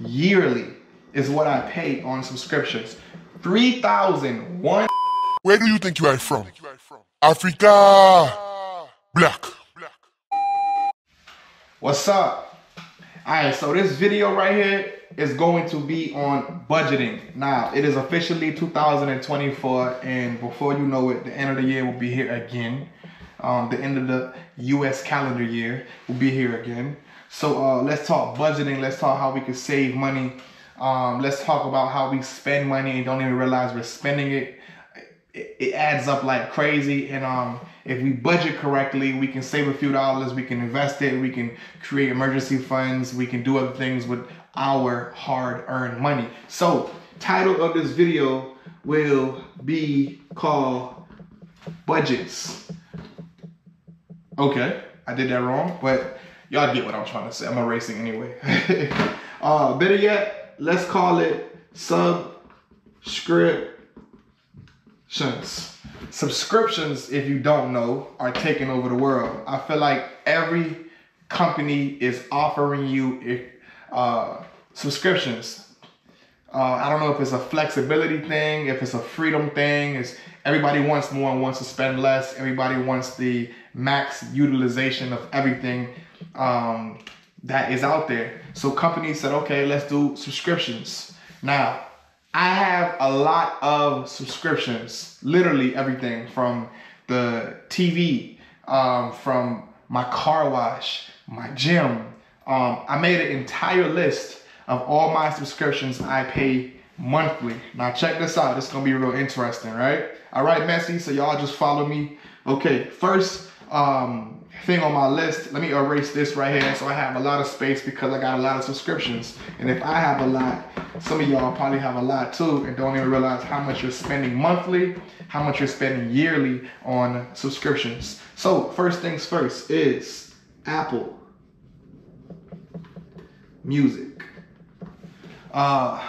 yearly is what I pay on subscriptions. 3,001. Where do you think you are from? Africa. Black. What's up? Alright, so this video right here is going to be on budgeting. Now, it is officially 2024, and before you know it, the end of the year will be here again. Um, the end of the US calendar year will be here again. So uh, let's talk budgeting. Let's talk how we can save money. Um, let's talk about how we spend money and don't even realize we're spending it. It, it adds up like crazy. And um, if we budget correctly, we can save a few dollars. We can invest it. We can create emergency funds. We can do other things with our hard-earned money. So, title of this video will be called budgets. Okay, I did that wrong, but y'all get what I'm trying to say. I'm erasing anyway. uh, better yet, let's call it subscriptions. Subscriptions, if you don't know, are taking over the world. I feel like every company is offering you uh, subscriptions. Uh, I don't know if it's a flexibility thing, if it's a freedom thing. It's everybody wants more and wants to spend less. Everybody wants the max utilization of everything um, that is out there. So companies said, okay, let's do subscriptions. Now, I have a lot of subscriptions, literally everything from the TV, um, from my car wash, my gym. Um, I made an entire list of all my subscriptions I pay monthly. Now check this out. Is gonna be real interesting, right? All right, Messi. So y'all just follow me. Okay, first um, thing on my list. Let me erase this right here so I have a lot of space because I got a lot of subscriptions. And if I have a lot, some of y'all probably have a lot too and don't even realize how much you're spending monthly, how much you're spending yearly on subscriptions. So first things first is Apple Music. Uh,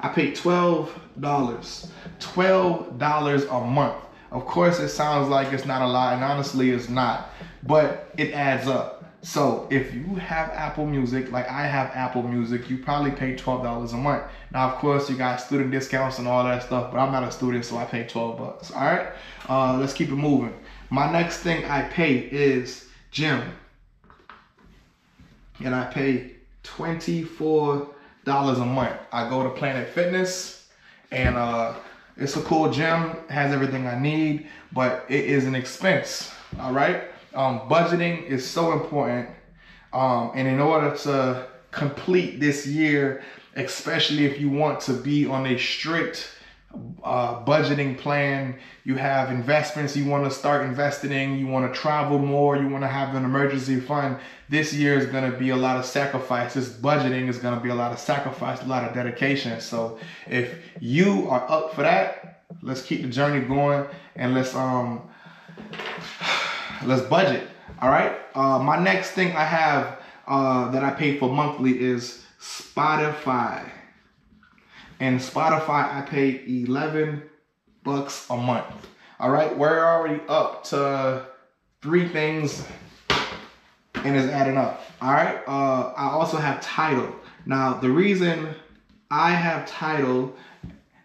I paid $12, $12 a month. Of course, it sounds like it's not a lot, and honestly, it's not, but it adds up. So if you have Apple Music, like I have Apple Music, you probably pay $12 a month. Now, of course, you got student discounts and all that stuff, but I'm not a student, so I pay 12 bucks. All right, uh, let's keep it moving. My next thing I pay is gym, and I pay 24 dollars a month. I go to Planet Fitness and uh, it's a cool gym, has everything I need, but it is an expense. All right. Um, budgeting is so important. Um, and in order to complete this year, especially if you want to be on a strict uh, budgeting plan, you have investments you want to start investing in, you want to travel more, you want to have an emergency fund. This year is going to be a lot of sacrifices. Budgeting is going to be a lot of sacrifice, a lot of dedication. So if you are up for that, let's keep the journey going and let's um let's budget. All right. Uh, my next thing I have uh, that I pay for monthly is Spotify and Spotify, I pay 11 bucks a month. All right, we're already up to three things and it's adding up. All right, uh, I also have Tidal. Now, the reason I have Tidal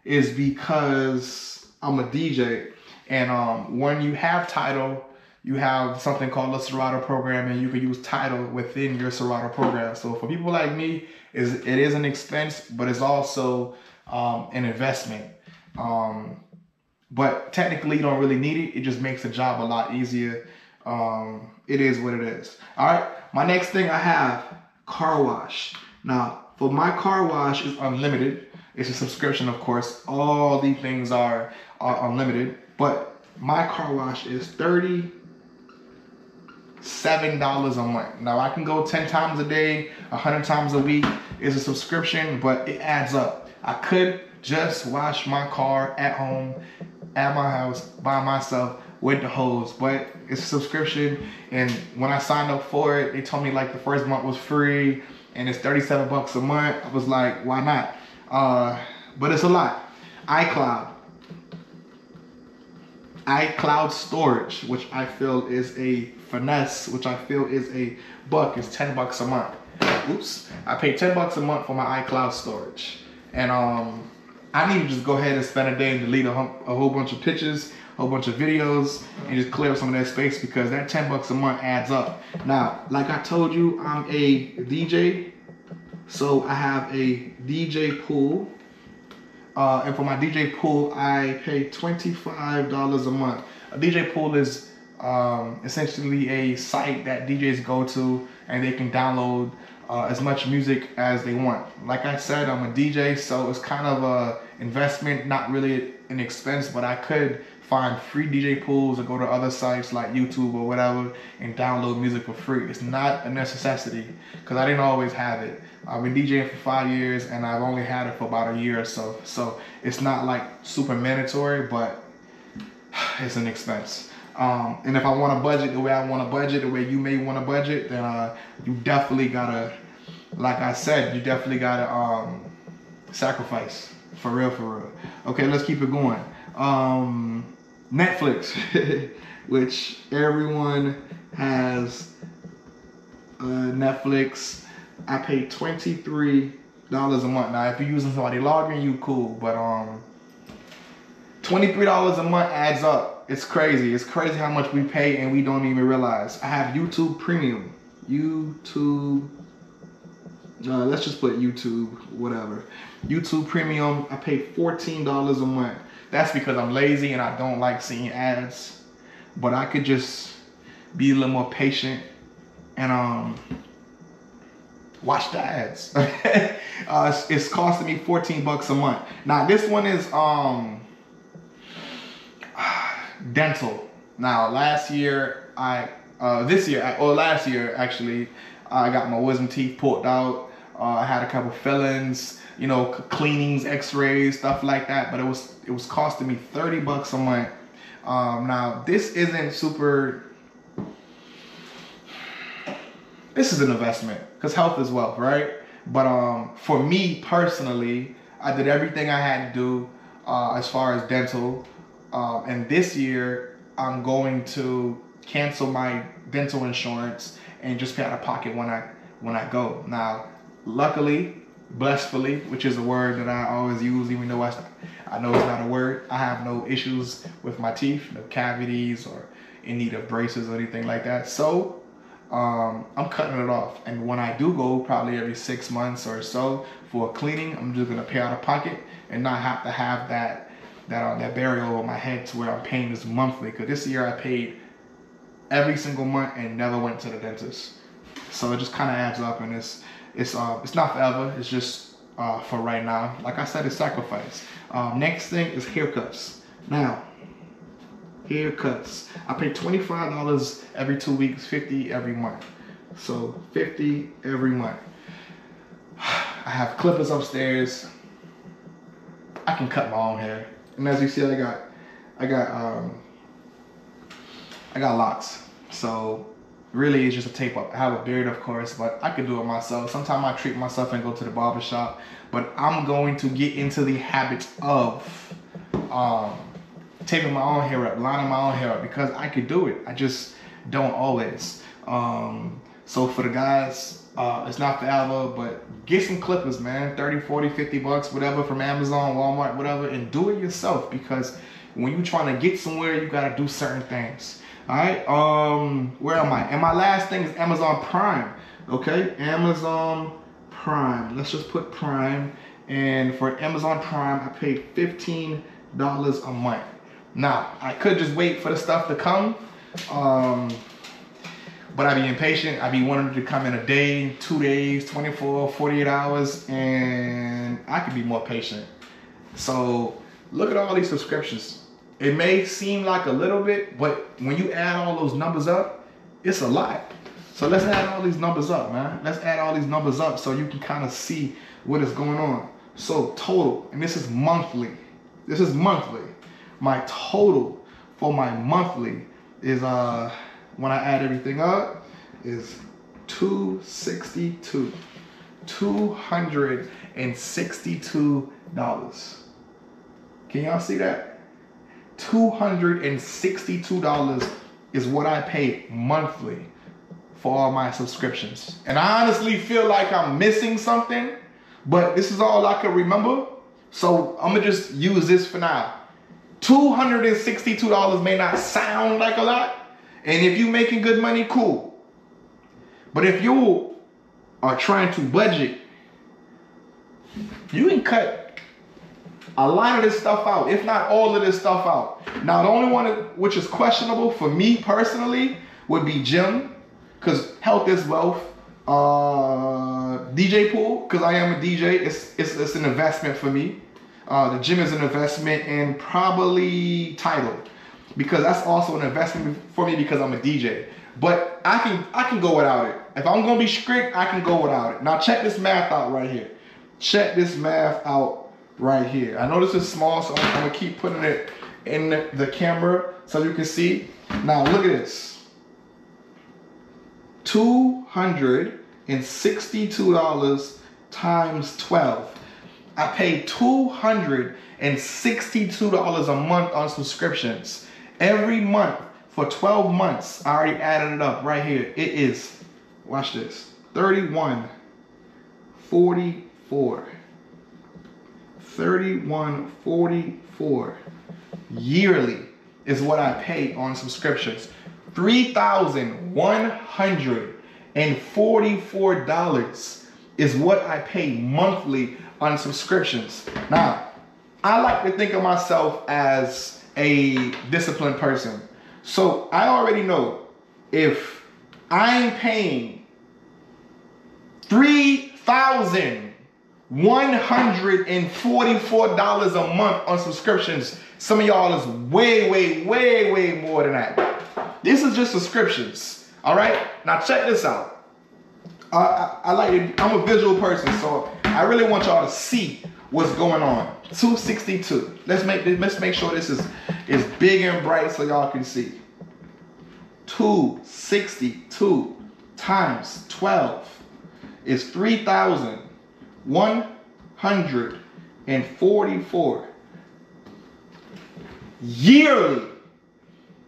is because I'm a DJ. And um, when you have Tidal, you have something called a Serato program and you can use Tidal within your Serato program. So for people like me, is it is an expense, but it's also um, an investment. Um, but technically, you don't really need it. It just makes the job a lot easier. Um, it is what it is. All right. My next thing I have car wash. Now, for my car wash is unlimited. It's a subscription, of course. All these things are, are unlimited, but my car wash is thirty seven dollars a month. Now I can go ten times a day, a hundred times a week. It's a subscription, but it adds up. I could just wash my car at home, at my house, by myself with the hose, but it's a subscription. And when I signed up for it, they told me like the first month was free and it's 37 bucks a month. I was like, why not? Uh, but it's a lot. iCloud. iCloud storage, which I feel is a finesse, which I feel is a buck, is 10 bucks a month. oops, I pay 10 bucks a month for my iCloud storage. And um, I need to just go ahead and spend a day and delete a, a whole bunch of pictures, a whole bunch of videos, and just clear up some of that space because that 10 bucks a month adds up. Now, like I told you, I'm a DJ. So I have a DJ pool. Uh, and for my DJ pool, I pay $25 a month. A DJ pool is um, essentially a site that DJs go to and they can download uh, as much music as they want. Like I said, I'm a DJ, so it's kind of a investment, not really an expense, but I could find free DJ pools or go to other sites like YouTube or whatever and download music for free. It's not a necessity because I didn't always have it. I've been DJing for five years and I've only had it for about a year or so. So it's not like super mandatory, but it's an expense. Um, and if I want to budget the way I want to budget, the way you may want to budget, then uh, you definitely gotta, like I said, you definitely gotta um, sacrifice for real, for real. Okay, let's keep it going. Um, Netflix, which everyone has uh, Netflix. I pay twenty three dollars a month. Now, if you're using somebody login, you cool, but um, twenty three dollars a month adds up it's crazy. It's crazy how much we pay and we don't even realize. I have YouTube Premium. YouTube. Uh, let's just put YouTube, whatever. YouTube Premium. I pay fourteen dollars a month. That's because I'm lazy and I don't like seeing ads. But I could just be a little more patient and um watch the ads. uh, it's, it's costing me 14 bucks a month. Now this one is um dental. Now, last year, I, uh, this year, or last year actually, I got my wisdom teeth pulled out. Uh, I had a couple fillings, you know, cleanings, X-rays, stuff like that. But it was it was costing me 30 bucks a month. Um, now, this isn't super. This is an investment because health is wealth, right? But um, for me personally, I did everything I had to do uh, as far as dental. Um, and this year, I'm going to cancel my dental insurance and just pay out of pocket when I when I go. Now, luckily, blissfully, which is a word that I always use, even though I, I know it's not a word. I have no issues with my teeth, no cavities or in need of braces or anything like that. So um, I'm cutting it off. And when I do go, probably every six months or so for cleaning, I'm just gonna pay out of pocket and not have to have that that uh, that barrier over my head to where I'm paying this monthly. Because this year I paid every single month and never went to the dentist. So it just kind of adds up, and it's it's uh it's not forever. It's just uh, for right now. Like I said, it's sacrifice. Um, next thing is haircuts. Now, haircuts. I pay twenty five dollars every two weeks, fifty every month. So fifty every month. I have clippers upstairs. I can cut my own hair. And as you see, I got, I got, um, I got locks. So really it's just a tape up. I have a beard, of course, but I could do it myself. Sometimes I treat myself and go to the barber shop, but I'm going to get into the habit of um, taping my own hair up, lining my own hair up because I could do it. I just don't always. Um, so for the guys, uh, it's not forever, but get some clippers, man. 30, 40, 50 bucks, whatever, from Amazon, Walmart, whatever, and do it yourself because when you're trying to get somewhere, you gotta do certain things. All right, um, where am I? And my last thing is Amazon Prime. Okay, Amazon Prime. Let's just put Prime. And for Amazon Prime, I paid $15 a month. Now, I could just wait for the stuff to come. Um, but I'd be impatient. I'd be wanting it to come in a day, two days, 24, 48 hours, and I could be more patient. So look at all these subscriptions. It may seem like a little bit, but when you add all those numbers up, it's a lot. So let's add all these numbers up, man. Let's add all these numbers up so you can kind of see what is going on. So total, and this is monthly. This is monthly. My total for my monthly is uh when I add everything up, is 262 $262. Can y'all see that? $262 is what I pay monthly for all my subscriptions. And I honestly feel like I'm missing something, but this is all I can remember. So I'm gonna just use this for now. $262 may not sound like a lot. And if you're making good money, cool. But if you are trying to budget, you can cut a lot of this stuff out, if not all of this stuff out. Now, the only one which is questionable for me personally would be gym, because health is wealth. Uh, DJ pool, because I am a DJ, it's, it's, it's an investment for me. Uh, the gym is an investment, and probably Tidal, because that's also an investment for me because I'm a DJ. But I can I can go without it. If I'm gonna be strict, I can go without it. Now check this math out right here. Check this math out right here. I know this is small, so I'm, I'm gonna keep putting it in the camera so you can see. Now look at this. $262 times 12. I paid $262 a month on subscriptions. Every month for 12 months, I already added it up right here. It is, watch this, 31, 44. 31, 44 yearly is what I pay on subscriptions. $3,144 is what I pay monthly on subscriptions. Now, I like to think of myself as a disciplined person. So I already know if I'm paying $3,144 a month on subscriptions, some of y'all is way, way, way, way more than that. This is just subscriptions. All right. Now check this out. I, I, I like to, I'm a visual person, so I really want y'all to see what's going on. 262. Let's make let's make sure this is is big and bright so y'all can see. 262 times 12 is 3,144 yearly.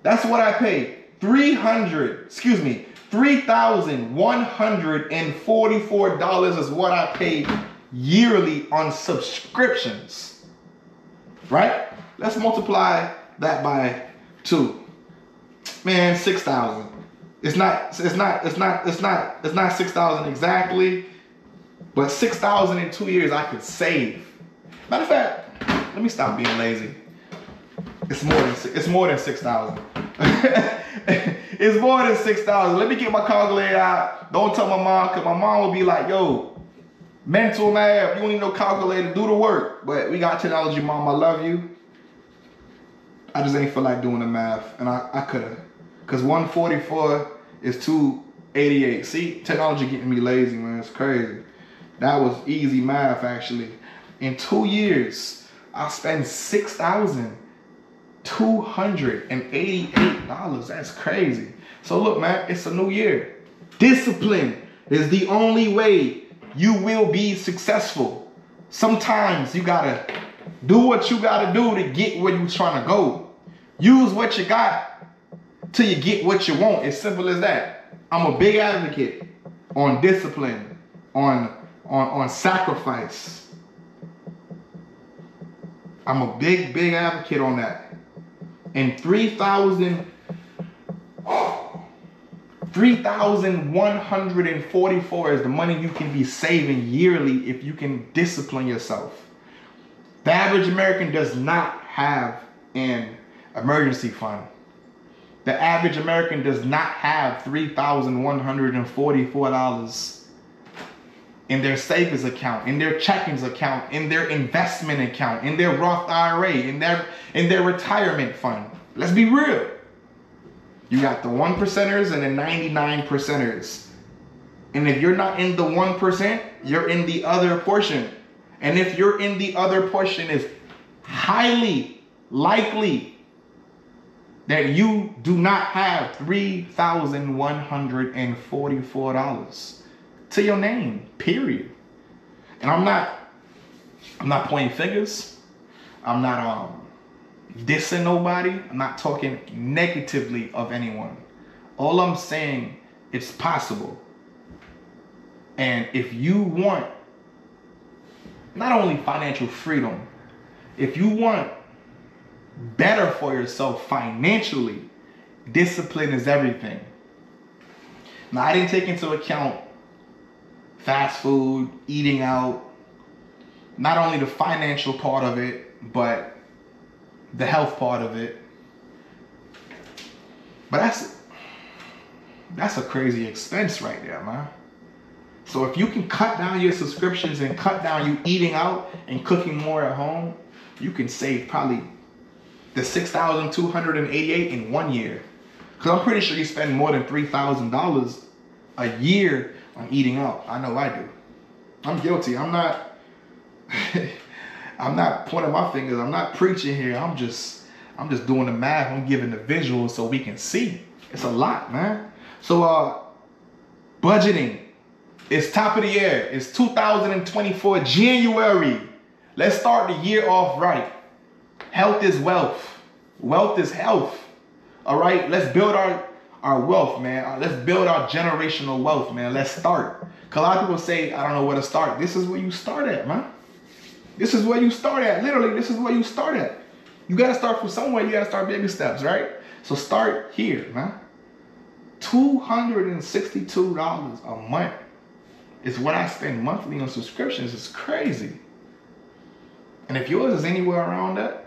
That's what I pay. 300, excuse me, $3,144 is what I pay yearly on subscriptions. Right? Let's multiply that by two. Man, 6,000. It's not, it's not, it's not, it's not, it's not 6,000 exactly, but 6,000 in two years I could save. Matter of fact, let me stop being lazy. It's more than, it's more than 6,000. it's more than six thousand. Let me get my calculator out. Don't tell my mom, cause my mom will be like, "Yo, mental math. You don't need no calculator. Do the work." But we got technology, mom. I love you. I just ain't feel like doing the math, and I I could have, forty four is two eighty eight. See, technology getting me lazy, man. It's crazy. That was easy math, actually. In two years, I spent six thousand $288. That's crazy. So look, man, it's a new year. Discipline is the only way you will be successful. Sometimes you gotta do what you gotta do to get where you're trying to go. Use what you got till you get what you want. As simple as that. I'm a big advocate on discipline, on on on sacrifice. I'm a big, big advocate on that and 3,000 3,144 is the money you can be saving yearly if you can discipline yourself. The average American does not have an emergency fund. The average American does not have $3,144 in their savings account, in their checkings account, in their investment account, in their Roth IRA, in their in their retirement fund. Let's be real. You got the one percenters and the 99 percenters. And if you're not in the 1%, you're in the other portion. And if you're in the other portion, it's highly likely that you do not have $3,144 to your name, period. And I'm not, I'm not pointing fingers. I'm not um dissing nobody. I'm not talking negatively of anyone. All I'm saying It's possible. And if you want not only financial freedom, if you want better for yourself financially, discipline is everything. Now, I didn't take into account fast food, eating out, not only the financial part of it, but the health part of it. But that's that's a crazy expense right there, man. So if you can cut down your subscriptions and cut down you eating out and cooking more at home, you can save probably the 6,288 in one year. Cause I'm pretty sure you spend more than $3,000 a year on eating out. I know I do. I'm guilty. I'm not I'm not pointing my fingers. I'm not preaching here. I'm just I'm just doing the math. I'm giving the visuals so we can see. It's a lot, man. So uh budgeting. It's top of the year. It's 2024 January. Let's start the year off right. Health is wealth. Wealth is health. All right, let's build our our wealth, man. Uh, let's build our generational wealth, man. Let's start. Cause a lot of people say, I don't know where to start. This is where you start at, man. This is where you start at. Literally, this is where you start at. You gotta start from somewhere. You gotta start baby steps, right? So start here, man. $262 a month is what I spend monthly on subscriptions. It's crazy. And if yours is anywhere around that,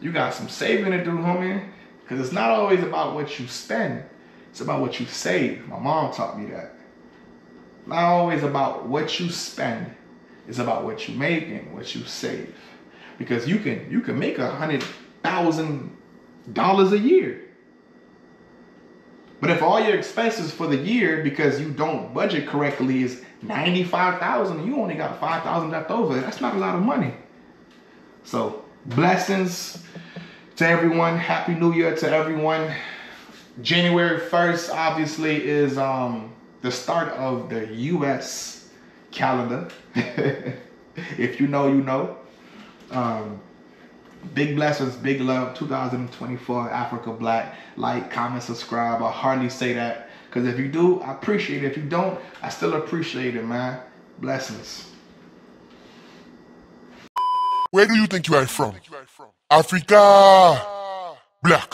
you got some saving to do, homie. Because it's not always about what you spend, it's about what you save. My mom taught me that. Not always about what you spend, it's about what you make and what you save. Because you can you can make a hundred thousand dollars a year. But if all your expenses for the year because you don't budget correctly is 95,000 you only got 5,000 left over, that's not a lot of money. So, blessings to everyone. Happy New Year to everyone. January 1st obviously is um, the start of the US calendar. if you know, you know. Um, big blessings, big love, 2024 Africa Black. Like, comment, subscribe. I hardly say that because if you do, I appreciate it. If you don't, I still appreciate it, man. Blessings. Where do you think you are from? Africa. Black.